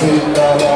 Sita